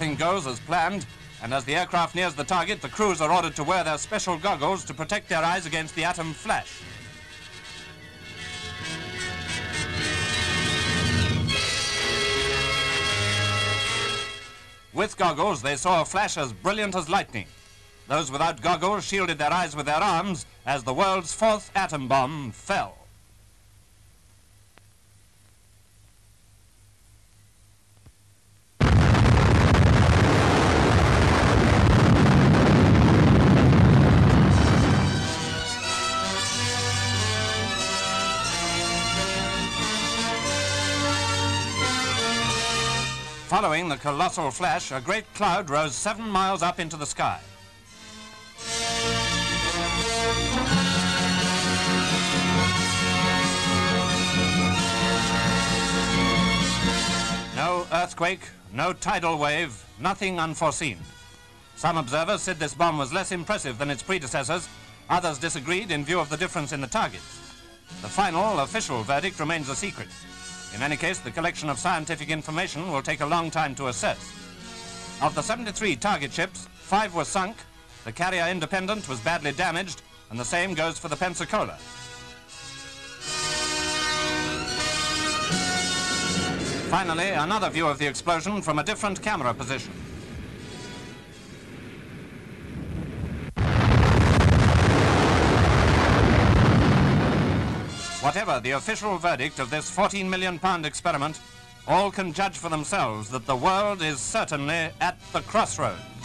Everything goes as planned, and as the aircraft nears the target, the crews are ordered to wear their special goggles to protect their eyes against the atom flash. With goggles, they saw a flash as brilliant as lightning. Those without goggles shielded their eyes with their arms as the world's fourth atom bomb fell. Following the colossal flash, a great cloud rose seven miles up into the sky. No earthquake, no tidal wave, nothing unforeseen. Some observers said this bomb was less impressive than its predecessors. Others disagreed in view of the difference in the targets. The final official verdict remains a secret. In any case, the collection of scientific information will take a long time to assess. Of the 73 target ships, five were sunk, the carrier Independence was badly damaged, and the same goes for the Pensacola. Finally, another view of the explosion from a different camera position. Whatever the official verdict of this 14 million pound experiment, all can judge for themselves that the world is certainly at the crossroads.